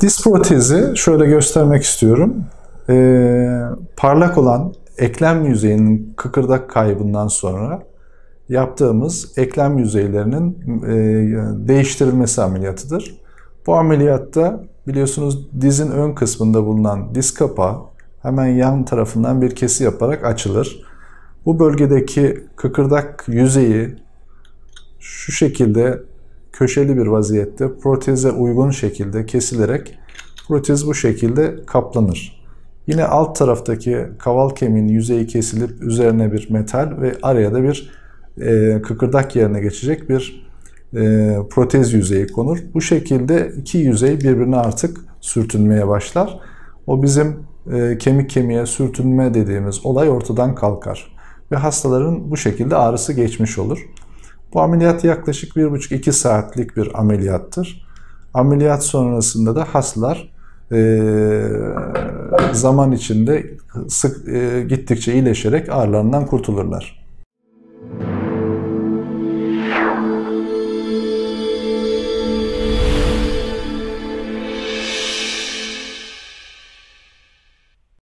Diz protezi şöyle göstermek istiyorum. Ee, parlak olan eklem yüzeyinin kıkırdak kaybından sonra yaptığımız eklem yüzeylerinin e, değiştirilmesi ameliyatıdır. Bu ameliyatta biliyorsunuz dizin ön kısmında bulunan diz kapağı hemen yan tarafından bir kesi yaparak açılır. Bu bölgedeki kıkırdak yüzeyi şu şekilde köşeli bir vaziyette proteze uygun şekilde kesilerek protez bu şekilde kaplanır. Yine alt taraftaki kaval kemiğinin yüzeyi kesilip üzerine bir metal ve araya da bir e, kıkırdak yerine geçecek bir e, protez yüzeyi konur. Bu şekilde iki yüzey birbirine artık sürtünmeye başlar. O bizim e, kemik kemiğe sürtünme dediğimiz olay ortadan kalkar. Ve hastaların bu şekilde ağrısı geçmiş olur. Bu ameliyat yaklaşık 1,5-2 saatlik bir ameliyattır. Ameliyat sonrasında da hastalar e, zaman içinde sık e, gittikçe iyileşerek ağrılarından kurtulurlar.